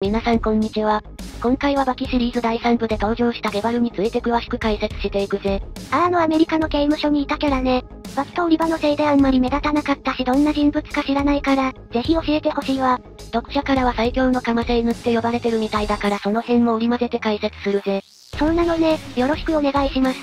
皆さんこんにちは。今回はバキシリーズ第3部で登場したゲバルについて詳しく解説していくぜ。あーあのアメリカの刑務所にいたキャラね。バキとオリバのせいであんまり目立たなかったしどんな人物か知らないから、ぜひ教えてほしいわ。読者からは最強のカマセイヌって呼ばれてるみたいだからその辺も織り交ぜて解説するぜ。そうなのね、よろしくお願いします。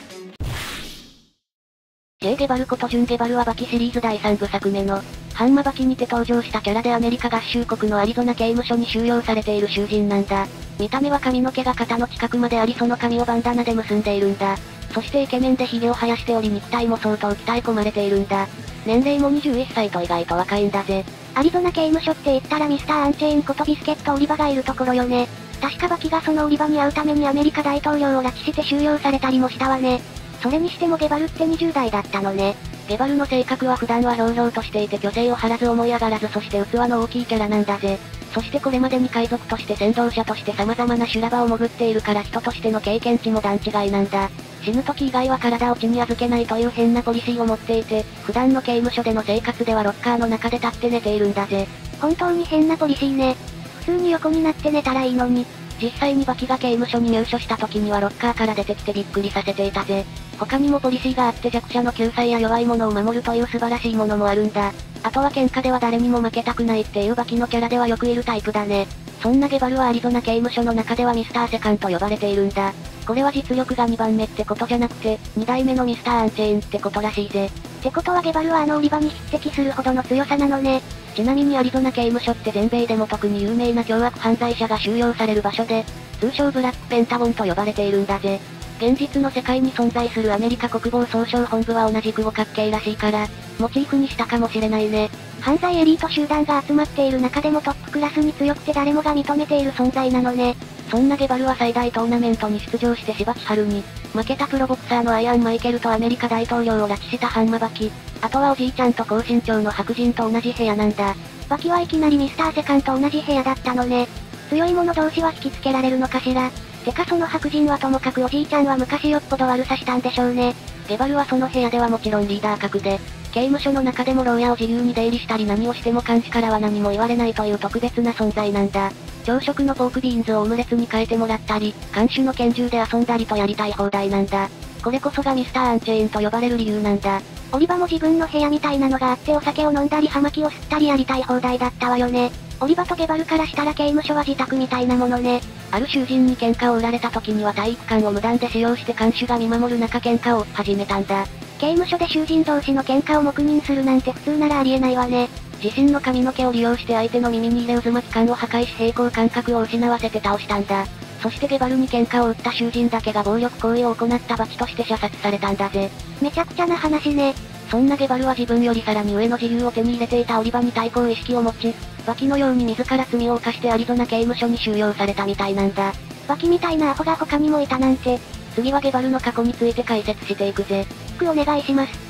J ゲバルことジュンゲバルはバキシリーズ第3部作目の、ハンマバキにて登場したキャラでアメリカ合衆国のアリゾナ刑務所に収容されている囚人なんだ。見た目は髪の毛が肩の近くまでありその髪をバンダナで結んでいるんだ。そしてイケメンで髭を生やしており肉体も相当鍛え込まれているんだ。年齢も21歳と意外と若いんだぜ。アリゾナ刑務所って言ったらミスターアンチェーンことビスケットオリバがいるところよね。確かバキがそのオリバに会うためにアメリカ大統領を拉致して収容されたりもしたわね。それにしてもゲバルって20代だったのね。ゲバルの性格は普段はひょうひょうとしていて虚勢を張らず思い上がらずそして器の大きいキャラなんだぜ。そしてこれまでに海賊として先導者として様々な修羅場を潜っているから人としての経験値も段違いなんだ。死ぬ時以外は体を地に預けないという変なポリシーを持っていて、普段の刑務所での生活ではロッカーの中で立って寝ているんだぜ。本当に変なポリシーね。普通に横になって寝たらいいのに。実際にバキが刑務所に入所した時にはロッカーから出てきてびっくりさせていたぜ。他にもポリシーがあって弱者の救済や弱い者を守るという素晴らしいものもあるんだ。あとは喧嘩では誰にも負けたくないっていうバキのキャラではよくいるタイプだね。そんなゲバルはアリゾナ刑務所の中ではミスターセカンと呼ばれているんだ。これは実力が2番目ってことじゃなくて、2代目のミスターアンチェーンってことらしいぜ。ってことはゲバルはあのオリバに匹敵するほどの強さなのね。ちなみにアリゾナ刑務所って全米でも特に有名な凶悪犯罪者が収容される場所で、通称ブラックペンタゴンと呼ばれているんだぜ。現実の世界に存在するアメリカ国防総省本部は同じく五角形らしいから、モチーフにしたかもしれないね。犯罪エリート集団が集まっている中でもトップクラスに強くて誰もが認めている存在なのね。そんなゲバルは最大トーナメントに出場してしばき春に、負けたプロボクサーのアイアン・マイケルとアメリカ大統領を拉致したハンマバキ。あとはおじいちゃんと高身長の白人と同じ部屋なんだ。バキはいきなりミスターセカンと同じ部屋だったのね。強い者同士は引きつけられるのかしら。てかその白人はともかくおじいちゃんは昔よっぽど悪さしたんでしょうね。ゲバルはその部屋ではもちろんリーダー格で、刑務所の中でも牢屋を自由に出入りしたり何をしても監視からは何も言われないという特別な存在なんだ。朝食のポークビーンズをオムレツに変えてもらったり、監守の拳銃で遊んだりとやりたい放題なんだ。これこそがミスターアンチェーンと呼ばれる理由なんだ。オリバも自分の部屋みたいなのがあってお酒を飲んだり葉巻を吸ったりやりたい放題だったわよね。オリバとゲバルからしたら刑務所は自宅みたいなものね。ある囚人に喧嘩を売られた時には体育館を無断で使用して看守が見守る中喧嘩を始めたんだ。刑務所で囚人同士の喧嘩を黙認するなんて普通ならありえないわね。自身の髪の毛を利用して相手の耳に入れ渦巻き感を破壊し平行感覚を失わせて倒したんだ。そしてゲバルに喧嘩を売った囚人だけが暴力行為を行った罰として射殺されたんだぜ。めちゃくちゃな話ね。そんなゲバルは自分よりさらに上の自由を手に入れていたオリバに対抗意識を持ち、バキのように自ら罪を犯してアリゾナ刑務所に収容されたみたいなんだ。バキみたいなアホが他にもいたなんて。次はゲバルの過去について解説していくぜ。くお願いします。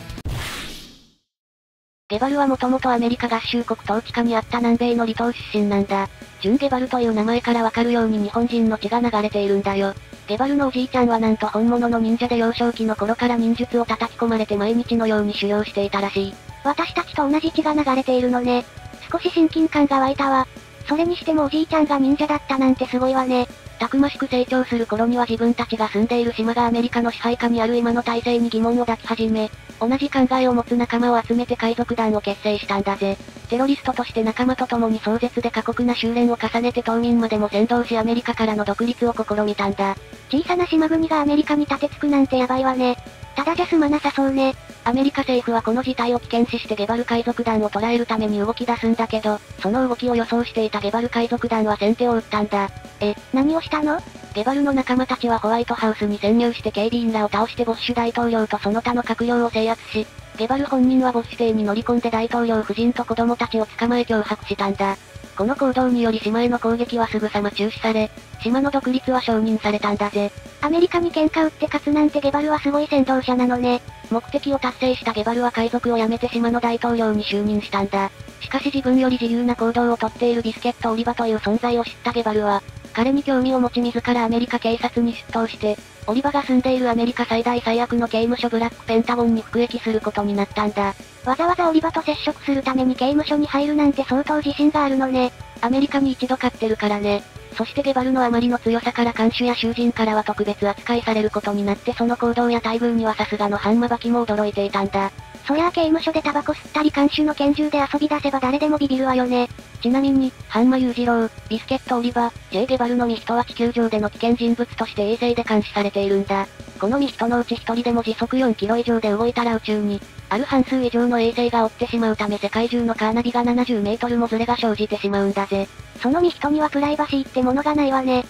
ゲバルはもともとアメリカ合衆国統治下にあった南米の離島出身なんだ。ジュン・ゲバルという名前からわかるように日本人の血が流れているんだよ。ゲバルのおじいちゃんはなんと本物の忍者で幼少期の頃から忍術を叩き込まれて毎日のように修行していたらしい。私たちと同じ血が流れているのね。少し親近感が湧いたわ。それにしてもおじいちゃんが忍者だったなんてすごいわね。たくましく成長する頃には自分たちが住んでいる島がアメリカの支配下にある今の体制に疑問を抱き始め、同じ考えを持つ仲間を集めて海賊団を結成したんだぜ。テロリストとして仲間と共に壮絶で過酷な修練を重ねて島民までも先導しアメリカからの独立を試みたんだ。小さな島国がアメリカに立てつくなんてやばいわね。ただじゃ済まなさそうね。アメリカ政府はこの事態を危険視してゲバル海賊団を捕らえるために動き出すんだけど、その動きを予想していたゲバル海賊団は先手を打ったんだ。え、何をしたの？ゲバルの仲間たちはホワイトハウスに潜入して警備員らを倒してボッシュ大統領とその他の閣僚を制圧し、ゲバル本人はボッシュ邸に乗り込んで大統領夫人と子供たちを捕まえ脅迫したんだ。この行動により島への攻撃はすぐさま中止され、島の独立は承認されたんだぜ。アメリカに喧嘩売って勝つなんてゲバルはすごい先導者なのね。目的を達成したゲバルは海賊を辞めて島の大統領に就任したんだ。しかし自分より自由な行動をとっているビスケット・オリバという存在を知ったゲバルは、彼に興味を持ち自らアメリカ警察に出頭して、オリバが住んでいるアメリカ最大最悪の刑務所ブラックペンタゴンに服役することになったんだ。わざわざオリバと接触するために刑務所に入るなんて相当自信があるのね。アメリカに一度勝ってるからね。そしてゲバルのあまりの強さから看守や囚人からは特別扱いされることになってその行動や待遇にはさすがのハンマバキも驚いていたんだ。そりゃあ刑務所でタバコ吸ったり看守の拳銃で遊び出せば誰でもビビるわよね。ちなみに、ハンマ裕次郎、ビスケットオリバ、J ゲバルのミヒトは地球上での危険人物として衛星で監視されているんだ。このミヒトのうち1人でも時速4キロ以上で動いたら宇宙に、ある半数以上の衛星が追ってしまうため世界中のカーナビが70メートルもズレが生じてしまうんだぜ。そのミヒトにはプライバシーってものがないわね。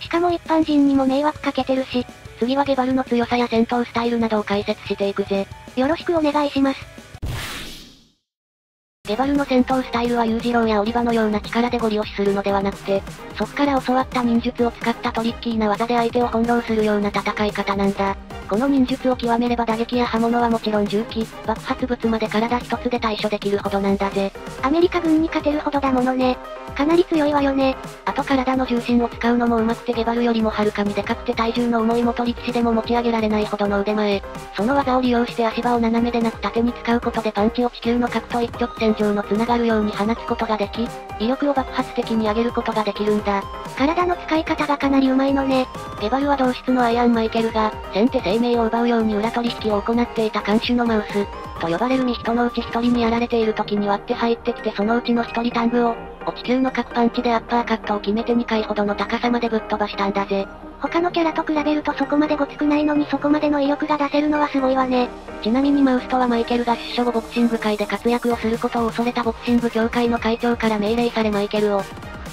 しかも一般人にも迷惑かけてるし、次はゲバルの強さや戦闘スタイルなどを解説していくぜ。よろしくお願いします。ゲバルの戦闘スタイルは裕次郎やオリバのような力でゴリ押しするのではなくて、そこから教わった忍術を使ったトリッキーな技で相手を翻弄するような戦い方なんだ。この忍術を極めれば打撃や刃物はもちろん銃器、爆発物まで体一つで対処できるほどなんだぜ。アメリカ軍に勝てるほどだものね。かなり強いわよね。あと体の重心を使うのも上手くてゲバルよりもはるかにでかくて体重の重い元力士でも持ち上げられないほどの腕前。その技を利用して足場を斜めでなく縦に使うことでパンチを地球の核と一直線上の繋がるように放つことができ、威力を爆発的に上げることができるんだ。体の使い方がかなり上手いのね。ゲバルは同室のアイアンマイケルが、先手生命を奪うように裏取引を行っていた監守のマウス、と呼ばれるミヒトのうち一人にやられている時に割って入ってきてそのうちの一人タングを、地球の核パンチでアッパーカットを決めて2回ほどの高さまでぶっ飛ばしたんだぜ。他のキャラと比べるとそこまでごつくないのにそこまでの威力が出せるのはすごいわね。ちなみにマウスとはマイケルが出所後ボクシング界で活躍をすることを恐れたボクシング協会の会長から命令されマイケルを、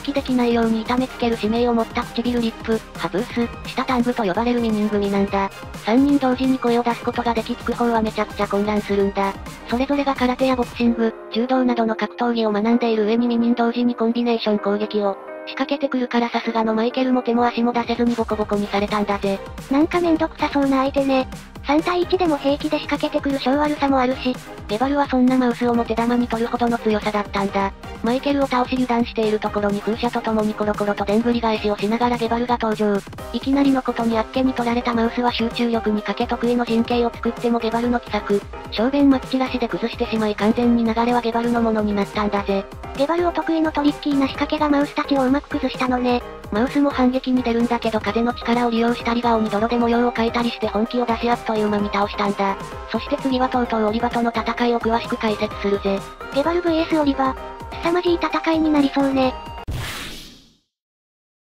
揮できないように痛めつける使命を持った唇リップ、ハブース、下タングと呼ばれる2人組なんだ。3人同時に声を出すことができ聞く方はめちゃくちゃ混乱するんだ。それぞれが空手やボクシング、柔道などの格闘技を学んでいる上に2人同時にコンビネーション攻撃を、仕掛けてくるからさすがのマイケルも手も足も出せずにボコボコにされたんだぜ。なんかめんどくさそうな相手ね。3対1でも平気で仕掛けてくる小悪さもあるし、ゲバルはそんなマウスをも手玉に取るほどの強さだったんだ。マイケルを倒し油断しているところに風車と共にコロコロとでんぐり返しをしながらゲバルが登場。いきなりのことにあっけに取られたマウスは集中力にかけ得意の陣形を作ってもゲバルの奇策。小便まき散らしで崩してしまい完全に流れはゲバルのものになったんだぜ。ゲバルお得意のトリッキーな仕掛けがマウスたちをうまく崩したのね。マウスも反撃に出るんだけど風の力を利用したり顔に泥で模様を描いたりして本気を出しあっという間に倒したんだ。そして次はとうとうオリバとの戦いを詳しく解説するぜ。ゲバル VS オリバ。凄まじい戦いになりそうね。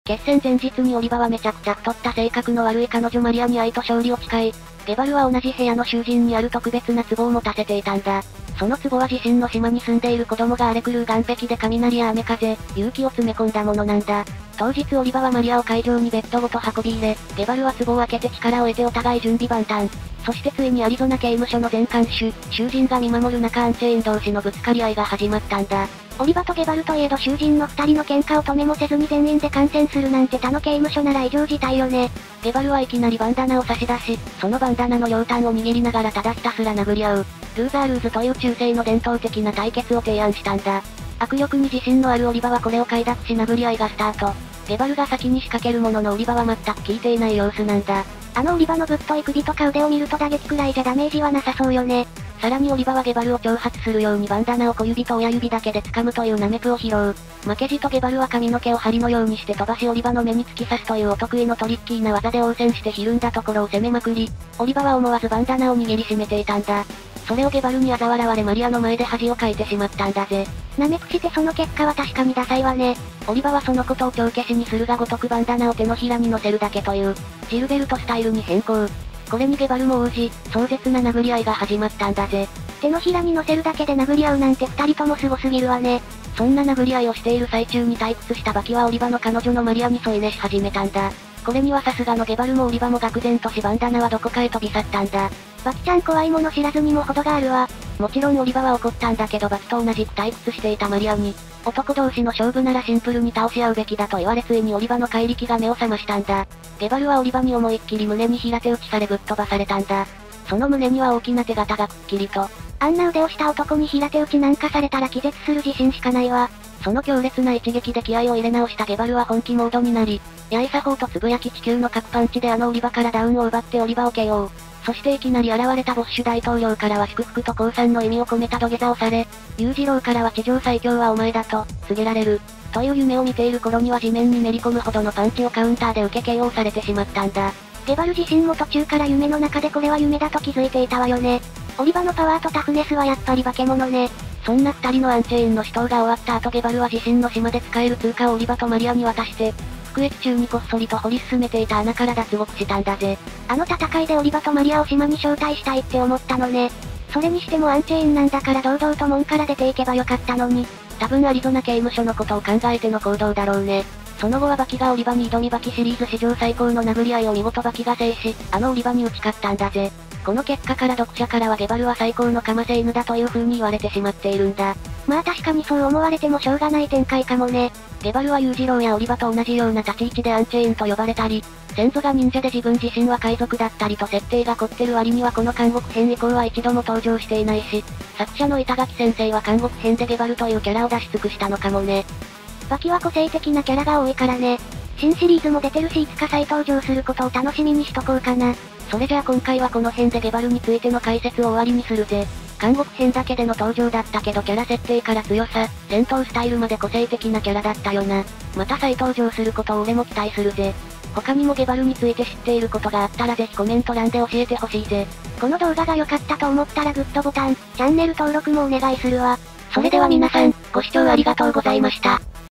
決戦前日にオリバはめちゃくちゃ太った性格の悪い彼女マリアに愛と勝利を誓い、ゲバルは同じ部屋の囚人にある特別な壺を持たせていたんだ。その壺は自身の島に住んでいる子供が荒れ狂う岸壁で雷や雨風、勇気を詰め込んだものなんだ。当日オリバはマリアを会場にベッドごと運び入れ、ゲバルは壺を開けて力を得てお互い準備万端。そしてついにアリゾナ刑務所の全監守、囚人が見守る中アンチェイン同士のぶつかり合いが始まったんだ。オリバとゲバルといえど囚人の二人の喧嘩を止めもせずに全員で感染するなんて他の刑務所なら異常事態よね。ゲバルはいきなりバンダナを差し出し、そのバンダナの両端を握りながらただひたすら殴り合う。ルーザールーズという中世の伝統的な対決を提案したんだ。握力に自信のあるオリバはこれを快諾し殴り合いがスタート。ゲバルが先に仕掛けるもののオリバは全く効いていない様子なんだ。あのオリバのぶっとい首とか腕を見ると打撃くらいじゃダメージはなさそうよね。さらにオリバはゲバルを挑発するようにバンダナを小指と親指だけで掴むというナメプを披露。負けじとゲバルは髪の毛を針のようにして飛ばしオリバの目に突き刺すというお得意のトリッキーな技で応戦してひるんだところを攻めまくり、オリバは思わずバンダナを握りしめていたんだ。それをゲバルに嘲笑われマリアの前で恥をかいてしまったんだぜ。舐めくしてその結果は確かにダサいわね。オリバはそのことを帳消しにするがごとくバンダナを手のひらに乗せるだけという、ジルベルトスタイルに変更。これにゲバルも応じ、壮絶な殴り合いが始まったんだぜ。手のひらに乗せるだけで殴り合うなんて二人とも凄すぎるわね。そんな殴り合いをしている最中に退屈したバキは折り場の彼女のマリアに添い寝し始めたんだ。これにはさすがのゲバルも折り場も愕然としバンダナはどこかへ飛び去ったんだ。バキちゃん怖いもの知らずにも程があるわ。もちろんオリバは怒ったんだけどバキと同じく退屈していたマリアに、男同士の勝負ならシンプルに倒し合うべきだと言われついにオリバの怪力が目を覚ましたんだ。ゲバルはオリバに思いっきり胸に平手打ちされぶっ飛ばされたんだ。その胸には大きな手形がくっきりと。あんな腕をした男に平手打ちなんかされたら気絶する自信しかないわ。その強烈な一撃で気合を入れ直したゲバルは本気モードになり、やいさほうとつぶやき地球の核パンチであの売り場からダウンを奪って売り場を KO。そしていきなり現れたボッシュ大統領からは祝福と降参の意味を込めた土下座をされ、裕次郎からは地上最強はお前だと、告げられる。という夢を見ている頃には地面にめり込むほどのパンチをカウンターで受け KO されてしまったんだ。ゲバル自身も途中から夢の中でこれは夢だと気づいていたわよね。オリバのパワーとタフネスはやっぱり化け物ね。そんな二人のアンチェインの死闘が終わった後ゲバルは自身の島で使える通貨をオリバとマリアに渡して、服役中にこっそりと掘り進めていた穴から脱獄したんだぜ。あの戦いでオリバとマリアを島に招待したいって思ったのね。それにしてもアンチェインなんだから堂々と門から出ていけばよかったのに。多分アリゾナ刑務所のことを考えての行動だろうね。その後はバキがオリバに挑みバキシリーズ史上最高の殴り合いを見事バキが制し、あのオリバに打ち勝ったんだぜ。この結果から読者からはゲバルは最高のカマセイヌだという風に言われてしまっているんだ。まあ確かにそう思われてもしょうがない展開かもね。ゲバルは裕次郎やオリバと同じような立ち位置でアンチェインと呼ばれたり、先祖が忍者で自分自身は海賊だったりと設定が凝ってる割にはこの監獄編以降は一度も登場していないし、作者の板垣先生は監獄編でゲバルというキャラを出し尽くしたのかもね。バキは個性的なキャラが多いからね。新シリーズも出てるしいつか再登場することを楽しみにしとこうかな。それじゃあ今回はこの辺でゲバルについての解説を終わりにするぜ。監獄編だけでの登場だったけどキャラ設定から強さ、戦闘スタイルまで個性的なキャラだったよな。また再登場することを俺も期待するぜ。他にもゲバルについて知っていることがあったらぜひコメント欄で教えてほしいぜ。この動画が良かったと思ったらグッドボタン、チャンネル登録もお願いするわ。それでは皆さん、ご視聴ありがとうございました。